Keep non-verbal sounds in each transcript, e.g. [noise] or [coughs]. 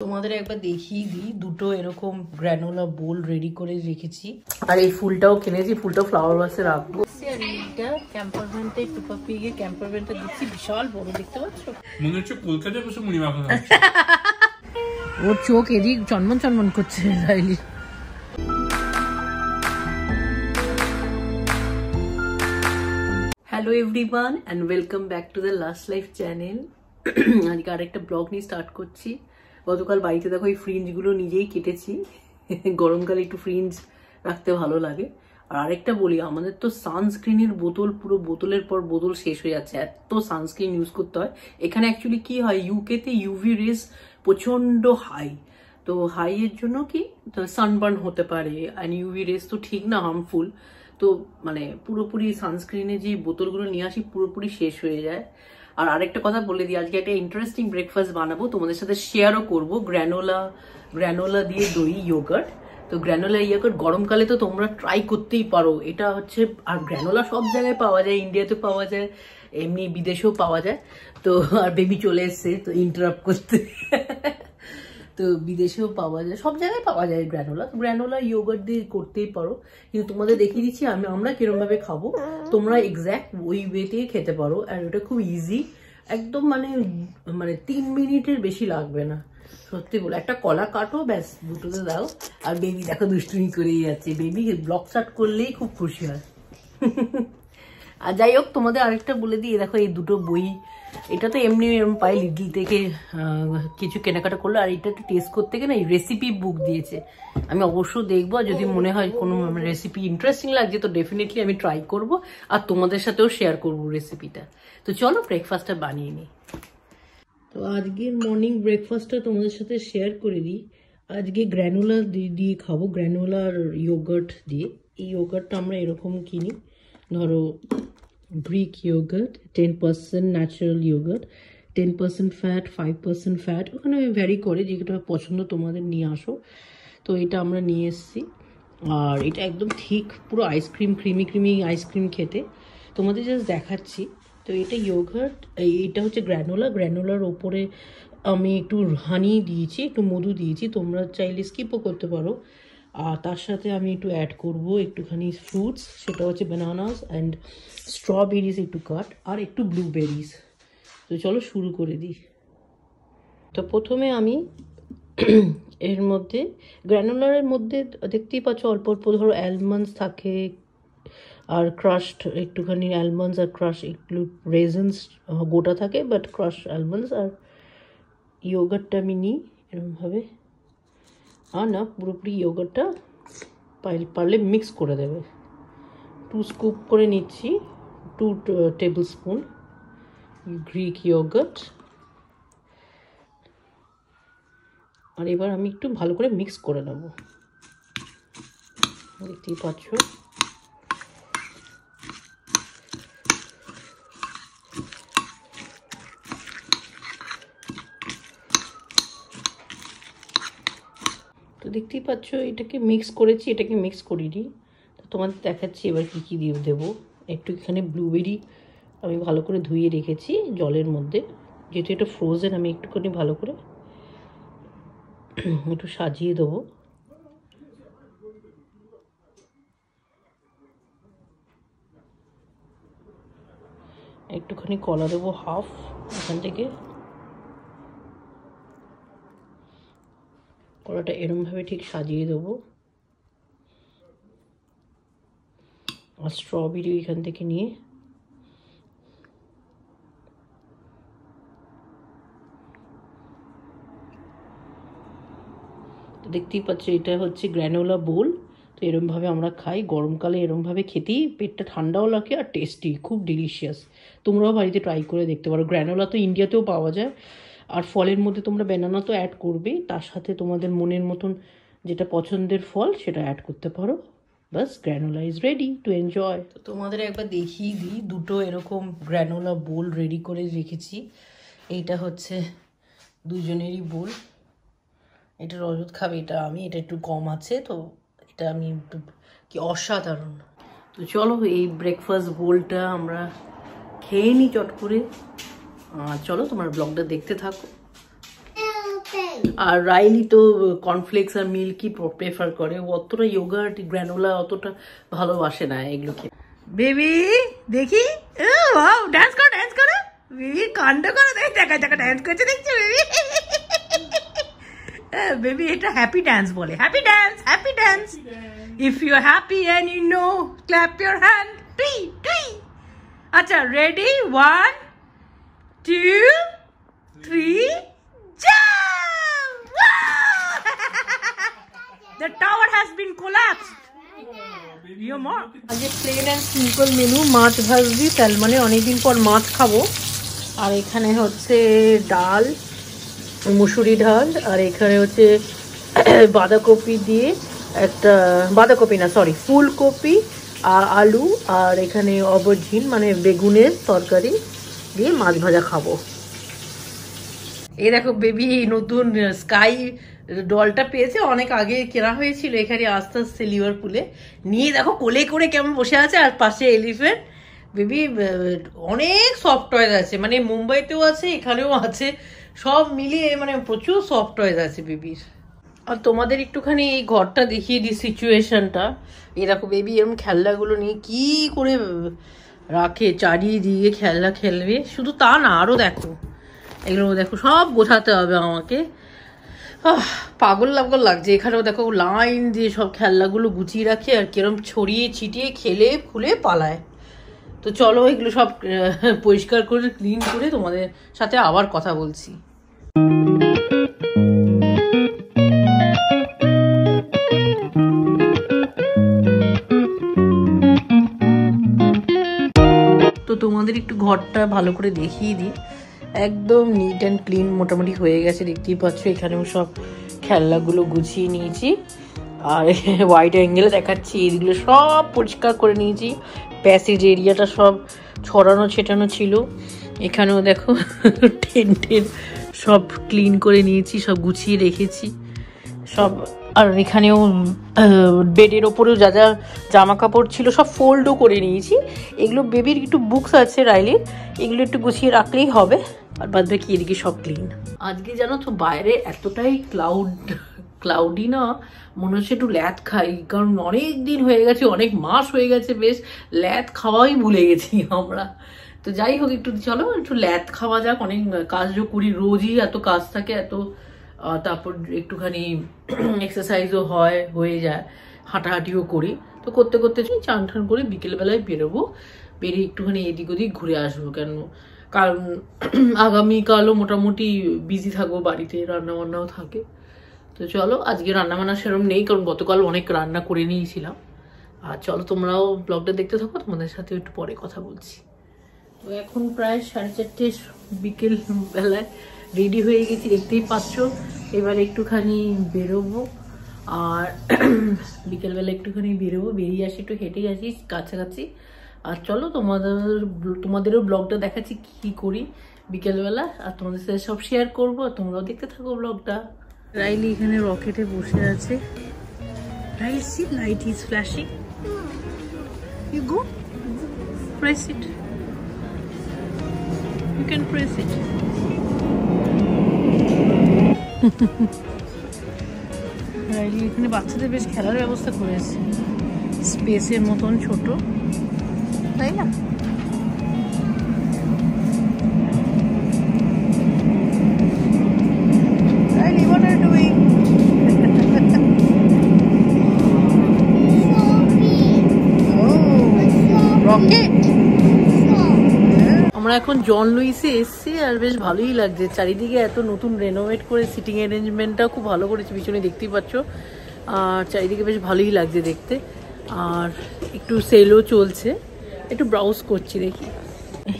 তোমাদের একবার দেখিয়ে দিই। দুটো এরকম গ্র্যানোলা বোল রেডি করে রেখেছি। আর এই ফুলটাও কিনেছি ফুলটা ফ্লাওয়ার বাসে রাখব। আর এইটা ক্যাম্পার ভ্যানটা একটু গিয়ে ক্যাম্পার ভ্যানটা দিচ্ছি। বিশাল বড় দেখতে পাচ্ছ? মনে হচ্ছে কলকাতায় বসে মুড়ি মাখা [laughs] ওর চোখ এদিক চনমন চনমন করছে Laili hello everyone and welcome back to the last life channel আজকে আরেকটা ব্লগ নিয়ে স্টার্ট করছি। গতকাল বাড়িতে দেখো এই ফ্রিঞ্জগুলো নিজেই কেটেছি। গরমকালে একটু ফ্রিঞ্জ রাখতে ভালো লাগে। আর আরেকটা বলি, আমাদের তো সানস্ক্রিনের বোতল, পুরো বোতলের পর বোতল শেষ হয়ে যাচ্ছে। এত সানস্ক্রিন ইউজ করতে হয়। এখানে অ্যাকচুয়ালি কি হয় ইউকেতে ইউভি রেস প্রচণ্ড হাই তো হাই এর জন্য কি সানবার্ন হতে পারে। অ্যান্ড ইউভি রেস তো ঠিক না হার্মফুল তো মানে পুরোপুরি সানস্ক্রিনে যে বোতলগুলো নিয়ে আসি, পুরোপুরি শেষ হয়ে যায়। আর আরেকটা কথা বলে দিই, আজকে একটা ইন্টারেস্টিং ব্রেকফাস্ট বানাবো। তোমাদের সাথে শেয়ারও করব। গ্র্যানোলা গ্র্যানোলা দিয়ে দই ইয়োগার্ট তো গ্র্যানোলা ইয়োগার্ট গরমকালে তো তোমরা ট্রাই করতেই পারো। এটা হচ্ছে, আর গ্র্যানোলা সব জায়গায় পাওয়া যায় ইন্ডিয়াতে পাওয়া যায়, এমনি বিদেশেও পাওয়া যায়। তো, আর বেবি চলে এসছে, তো ইন্টারাপ্ট করতে। তো বিদেশেও পাওয়া যায়, সব জায়গায় পাওয়া যায় গ্র্যানোলা গ্র্যানোলা ইয়োগার্ট দিয়ে করতেই পারো। কিন্তু তোমাদের দেখিয়ে দিচ্ছি, আমি, আমরা কিরম ভাবে খাব। তোমরা এক্স্যাক্ট ওই ওয়েতে খেতে পারো। আর ওটা খুব ইজি একদম মানে মানে তিন মিনিটের বেশি লাগবে না। সত্যি বলে, একটা কলা কাটো, ব্যাস, দুটোতে দাও। আর বেবি দেখো দুষ্টুমি করেই যাচ্ছে। বেবি ব্লক শার্ট করলেই খুব খুশি হয়। [laughs] আর যাই হোক, তোমাদের আরেকটা বলে দিই দেখো এই দুটো বই। এটা তো এমনি এরকম পাই লিডল থেকে কিছু কেনাকাটা করল, আর এটা একটু টেস্ট করতে গিয়ে না রেসিপি বুক দিয়েছে। আমি অবশ্য দেখব, আর যদি মনে হয় কোনো রেসিপি ইন্টারেস্টিং লাগছে, তো ডেফিনেটলি আমি ট্রাই করব, আর তোমাদের সাথেও শেয়ার করব রেসিপিটা তো চলো ব্রেকফাস্টটা বানিয়ে নিই। তো আজকের মর্নিং ব্রেকফাস্টটা তোমাদের সাথে শেয়ার করে দিই। আজকে গ্র্যানুলা দিয়ে খাব গ্র্যানুলা আর ইয়োগার্ট দিয়ে। এই ইয়োগার্টটা আমরা এরকম কিনি। ধরো Greek yoghurt ten percent natural yoghurt ten percent fat five percent fat ওখানে ভ্যারি করে যেটা পছন্দ তোমাদের নিয়ে আসো। তো এটা আমরা নিয়ে এসেছি। আর এটা একদম ঠিক পুরো আইসক্রিম ক্রিমি ক্রিমি আইসক্রিম খেতে। তোমাদের জাস্ট দেখাচ্ছি। তো এটা ইয়োগার্ট এটা হচ্ছে গ্র্যানোলা গ্র্যানোলার ওপরে আমি একটু হানি দিয়েছি, একটু মধু দিয়েছি। তোমরা চাইলে স্কিপও করতে পারো। আর তার সাথে আমি একটু অ্যাড করব একটুখানি ফ্রুটস সেটা হচ্ছে ব্যানানাস অ্যান্ড স্ট্রবেরিজ একটু কাট আর একটু ব্লুবেরিজ তো চলো শুরু করে দিই। তো প্রথমে আমি [clears throat] এর মধ্যে গ্র্যানুলারের মধ্যে দেখতেই পাচ্ছ অল্প অল্প ধরো অ্যালমন্ডস থাকে, আর ক্রাশড একটুখানি অ্যালমন্ডস আর ক্রাশ একটু রেজেন্স গোটা থাকে বাট ক্রাশ অ্যালমন্ডস আর ইয়োগারটা আমি নিই এরকমভাবে আর না, পুরোপুরি ইয়োগারটা পারলে মিক্স করে দেবে। টু স্কুপ করে নিচ্ছি two table spoon Greek yogurt আর এবার আমি একটু ভালো করে মিক্স করে নেব। দেখতেই পাচ্ছ? দেখতেই পাচ্ছ, এটাকে মিক্স করেছি, এটাকে মিক্স করিনি। তো তোমাদের দেখাচ্ছি এবার কী কী দিয়ে দেবো। একটু এখানে ব্লুবেরি আমি ভালো করে ধুয়ে রেখেছি জলের মধ্যে। যেহেতু এটা ফ্রোজেন আমি একটুখানি ভালো করে [clears throat] একটু সাজিয়ে দেবো। একটুখানি কলা দেবো হাফ এখান থেকে। কলাটা এরমভাবে ঠিক সাজিয়ে দেবো। আর স্ট্রবেরি এখান থেকে নিয়ে দেখতেই পাচ্ছ এটা হচ্ছে গ্র্যানোলা বোল তো এরমভাবে আমরা খাই। গরমকালে এরমভাবে খেতেই পেটটা ঠান্ডাও লাগে আর টেস্টি খুব ডিলিশিয়াস তোমরাও বাড়িতে ট্রাই করে দেখতে পারো। গ্র্যানোলা তো ইন্ডিয়াতেও পাওয়া যায়। আর ফলের মধ্যে তোমরা ব্যানানা তো অ্যাড করবেই, তার সাথে তোমাদের মনের মতন যেটা পছন্দের ফল সেটা অ্যাড করতে পারো। বাস granola is ready to enjoy তো তোমাদের একবার দেখিয়ে দিই, দুটো এরকম গ্র্যানোলা বোল রেডি করে রেখেছি। এইটা হচ্ছে দুজনেরই বোল এটা রজত খাবে, এটা আমি, এটা একটু কম আছে, তো এটা আমি একটু কি অসাধারণ। তো চলো, এই ব্রেকফাস্ট বোলটা আমরা খেয়ে নিই চট করে। চলো তোমার ব্লগটা দেখতে থাকো। আর রাইলি তো কর্নফ্লেক্স আর মিল্কই প্রেফার করে। অতটা ইয়োগার্ট গ্র্যানোলা অতটা ভালোবাসে না এগুলো খেয়ে বেবি দেখি? ডান্স করো ডান্স করো। বেবি কাণ্ড করো দেখ দেখা দেখা ডান্স করছে দেখছ বেবি। বেবি এটা হ্যাপি ডান্স বলে। Happy dance happy dance if you happy and you know clap your hand টুই টুই আচ্ছা ready one two three jump! [laughs] the tower has been collapsed. আজকে প্লেন অ্যান্ড সিম্পল মেনু মাছ ভাজবি তার মানে অনেকদিন পর মাছ খাব আর এখানে হচ্ছে ডাল, মুসুরি ডাল, আর এখানে হচ্ছে [coughs] বাঁধাকপি দিয়ে একটা, বাঁধাকপি না সরি ফুলকপি আর আলু, আর এখানে অবঝিন মানে বেগুনের তরকারি দিয়ে মাছ ভাজা খাব। এই দেখো বেবি এই নতুন স্কাই ডলটা পেয়েছে। অনেক আগে কেনা হয়েছিল এখানে আস্তে আস্তে লিভারপুলে নিয়ে দেখো, কোলে করে কেমন বসে আছে, আর পাশে এলিফেন্ট বেবি অনেক সফট টয়েজ আছে। মানে মুম্বাইতেও আছে, এখানেও আছে। সব মিলিয়ে মানে প্রচুর সফট টয়েজ আছে বেবির আর তোমাদের একটুখানি এই ঘরটা দেখিয়ে দিই সিচুয়েশনটা এরকম বেবি এরকম খেলনাগুলো নিয়ে কি করে রাখে চারিদিকে খেলনা খেলবে। শুধু তা না আরও দেখো। এগুলো দেখো, সব গোছাতে হবে আমাকে। পাগল লাগল লাগছে। এখানেও দেখো লাইন দিয়ে সব খেলনাগুলো গুছিয়ে রাখে আর কিরম ছড়িয়ে ছিটিয়ে খেলে, খুলে পালায়। তো চলো এগুলো সব পরিষ্কার করে ক্লিন করে তোমাদের সাথে আবার কথা বলছি। তোমাদের একটু ঘরটা ভালো করে দেখিয়ে দিই। একদম নিট অ্যান্ড ক্লিন মোটামুটি হয়ে গেছে, দেখতেই পাচ্ছ, এখানেও সব খেলনাগুলো গুছিয়ে নিয়েছি। আর [laughs] হোয়াইট অ্যাঙ্গেলে দেখাচ্ছি এগুলো সব পরিষ্কার করে নিয়েছি। প্যাসেজ এরিয়াটা সব ছড়ানো ছেটানো ছিল। এখানেও দেখো [laughs] টেন্টের সব ক্লিন করে নিয়েছি, সব গুছিয়ে রেখেছি। সব আর এখানেও বেডের ওপরেও যা যা জামা কাপড় ছিল সব ফোল্ডও করে নিয়েছি। এগুলো বেবির একটু বুকস আছে রাইলির, এগুলো একটু গুছিয়ে রাখলেই হবে। আর বাদ বাকি এদিকে সব ক্লিন আজকে জানো তো বাইরে এতটাই ক্লাউড ক্লাউডি না, মনে হচ্ছে একটু ল্যাদ খাই। কারণ অনেক দিন হয়ে গেছে, অনেক মাস হয়ে গেছে, বেশ ল্যাদ খাওয়াই ভুলে গেছি আমরা। তো যাই হোক, একটু চলো, একটু ল্যাদ খাওয়া যাক। অনেক কাজও করি, রোজই এত কাজ থাকে, এত তারপর একটুখানি [clears throat] এক্সারসাইজও হয়, হয়ে যায়, হাঁটাহাঁটিও করি। তো করতে করতে চান টান করে বিকেলবেলায় বেরোবো, বেরিয়ে একটুখানি এদিক ওদিক ঘুরে আসব কেন? কারণ [clears throat] আগামীকালও মোটামুটি বিজি থাকব, বাড়িতে রান্না বান্নাও থাকে। তো চলো, আজকে রান্না বান্না সেরকম নেই, কারণ গতকাল অনেক রান্না করে নিয়েছিলাম। আর চলো, তোমরাও ব্লগটা দেখতে থাকো, তোমাদের সাথে একটু পরে কথা বলছি। তো এখন প্রায় সাড়ে চারটে বিকেল বেলায় রেডি হয়ে গেছি, দেখতেই পাচ্ছ। এবার একটুখানি বেরোবো। আর [clears throat] বিকেলবেলা একটুখানি বেরোবো, বেরিয়ে আসি, একটু হেঁটে আসি, কাছাকাছি। আর চলো, তোমাদের তোমাদেরও ব্লগটা দেখাচ্ছি কি করি বিকেলবেলা। আর তোমাদের সাথে সব শেয়ার করব। তোমরাও দেখতে থাকো ব্লগটা। রাইলি এখানে রকেটে বসে আছে। Ryle see light is you it press it. [laughs] এখানে বাচ্চাদের বেশ খেলার ব্যবস্থা করেছে। স্পেসের মতন ছোট। তাই না? আমরা এখন জন লুইসে এসছি আর বেশ ভালোই লাগছে। চারিদিকে এত নতুন রেনোভেট করে সিটিং অ্যারেঞ্জমেন্টটাও খুব ভালো করেছে, পিছনে দেখতেই পাচ্ছ। আর চারিদিকে বেশ ভালোই লাগছে দেখতে। আর একটু সেলও চলছে। একটু ব্রাউজ করছি দেখি।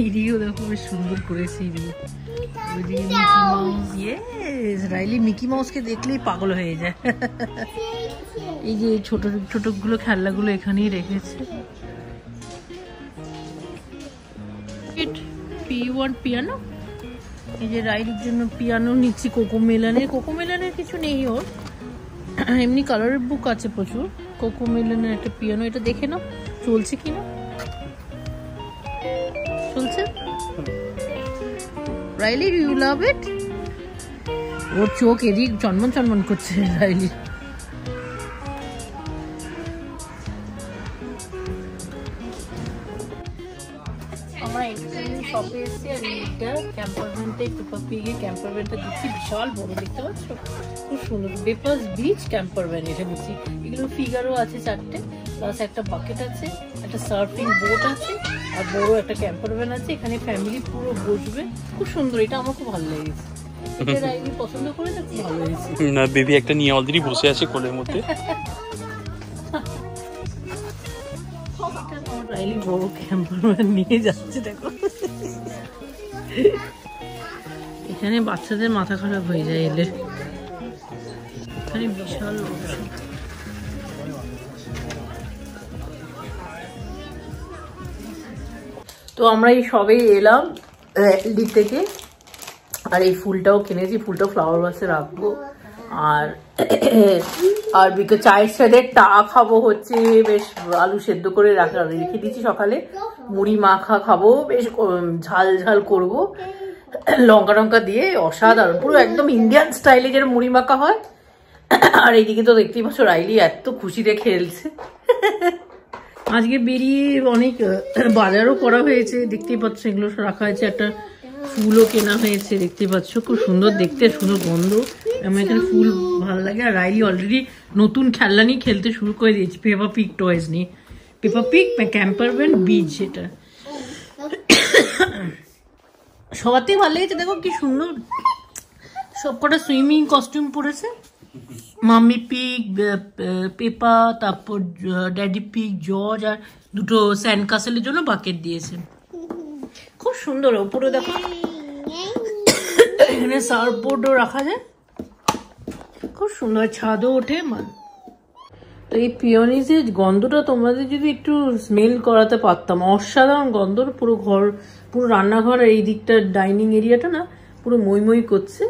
এইদিকেও দেখো বেশ সুন্দর করেছে মিকি মাউস রাইলি মিকি মাউসকে দেখলেই পাগল হয়ে যায়। এই যে ছোট ছোটগুলো খেলনাগুলো এখানেই রেখেছে। It P one piano? এই যে রাইডের জন্য পিয়ানো নিচ্ছি কোকো মেলানের। কোকো মেলানের কিছু নেই ওর। এমনি কালারের বুক আছে প্রচুর। কোকো মেলানের একটা পিয়ানো, এটা দেখে নাও, চলছে কি না? চলছে? রাইলি ইউ লাভ ইট ওর চোখ এদিক চনমন চনমন করছে রাইলি। এখানে শপে এসেছি আর এইটা ক্যাম্পারমেন্টে পেপার পিগে ক্যাম্পারমেন্টটা দিচ্ছি বিশাল বড় দেখতে পাচ্ছ খুব সুন্দর বিচ ক্যাম্পারম্যান এটা দিচ্ছি এগুলো ফিগারও আছে চারটে প্লাস একটা বাকেট আছে একটা সার্ফিং বোট আছে আর বড় একটা ক্যাম্পারম্যান আছে এখানে ফ্যামিলি পুরো বসবে খুব সুন্দর এটা আমার খুব ভালো লেগেছে পছন্দ লেগেছে না বেবি একটা নিয়ে অলরেডি বসে আছে কোলের মধ্যে। [laughs] নিয়ে যাচ্ছে, দেখো। এখানে বাচ্চাদের মাথা খারাপ হয়ে যায় এলে। এখানে বিশাল। তো আমরা এই সবেই এলাম এলডি থেকে। আর এই ফুলটাও কিনেছি, ফুলটা ফ্লাওয়ার বাসে রাখব। আর [coughs] আর বিকেল চায়ের সাথে টা খাব হচ্ছে, বেশ আলু সেদ্ধ করে রাখা রেখে দিয়েছি সকালে। মুড়ি মাখা খাব, বেশ ঝাল ঝাল করব। [coughs] লঙ্কা টঙ্কা দিয়ে অসাধারণ, পুরো একদম ইন্ডিয়ান স্টাইলে যেরকম মুড়ি মাখা হয়। [coughs] আর এইদিকে তো দেখতেই পাচ্ছ, রাইলি এত খুশিতে খেলছে। [laughs] আজকে বেরিয়ে অনেক বাজারও করা হয়েছে, দেখতেই পাচ্ছ, এগুলো রাখা হয়েছে একটা ফুলও কেনা হয়েছে, দেখতে পাচ্ছ, খুব সুন্দর দেখতে, সুন্দর গন্ধ। আমার এখানে ফুল ভালো লাগে, আর রাইলি অলরেডি নতুন খেলনা নিয়ে খেলতে শুরু করে দিয়েছি পেপা পিক টয়েস নিয়ে। পেপা পিক ক্যাম্পারম্যান বীজ এটা। থেকে ভালো লেগেছে, দেখো কি সুন্দর। সব কটা সুইমিং কস্টিউম পরেছে মাম্মি পিক পেপা তারপর ড্যাডি পিক জর্জ আর দুটো স্যান্ড কাসেলের জন্য বাকেট দিয়েছে। খুব সুন্দর ওপরে দেখো। এখানে সার্ফবোর্ডও রাখা যায়। খুব সুন্দর, ছাদও ওঠে, মা- তো এই পিওনিজের গন্ধটা তোমাদের যদি একটু স্মেল করাতে পারতাম, অসাধারণ গন্ধ, পুরো ঘর, পুরো রান্নাঘর এই দিকটা ডাইনিং এরিয়াটা না, পুরো মই করছে।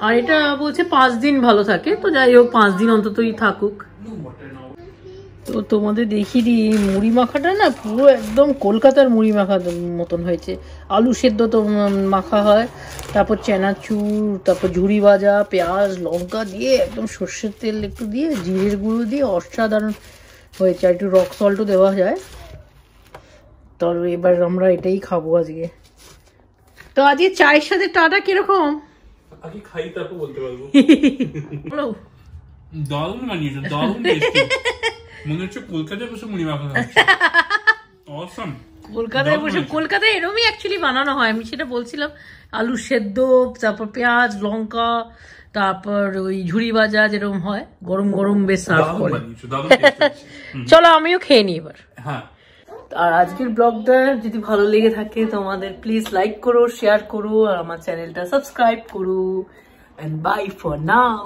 আর এটা বলছে পাঁচ দিন ভালো থাকে, তো যাই হোক, পাঁচ দিন অন্ততই থাকুক। তো তোমাদের দেখিয়ে দিই এই মুড়ি মাখাটা না পুরো একদম কলকাতার মুড়ি মাখা মতন হয়েছে। আলু সেদ্ধ তো মাখা হয়। তারপর চেনাচুর তারপর ঝুড়ি ভাজা পেঁয়াজ লঙ্কা দিয়ে একদম সর্ষের তেল একটু দিয়ে জিরের গুঁড়ো দিয়ে অসাধারণ হয়েছে। আর একটু রক সল্টও দেওয়া যায়। তবে এবার আমরা এটাই খাব আজকে। তো আজকে চায়ের সাথে টাটা কীরকম? আগে খাই তারপর বলতে পারব। [laughs] দারুণ বানিয়েছো দারুণ টেস্টি মনে হচ্ছে কলকাতায় বসে মুড়ি মাখা অসম [laughs] কলকাতায় বসে কলকাতায় এরমই অ্যাকচুয়ালি বানানো হয়। আমি সেটা বলছিলাম আলু সেদ্ধ তারপর পেঁয়াজ লঙ্কা তারপর ওই ঝুড়ি ভাজা যেরকম হয় গরম গরম বেশ সার্ভ করে। [laughs] চলো আমিও খেয়ে নিই এবার। হ্যাঁ। আর আজকের ব্লগটা যদি ভালো লেগে থাকে তোমাদের প্লিজ লাইক করো শেয়ার করো আর আমার চ্যানেলটা সাবস্ক্রাইব করো। And by for now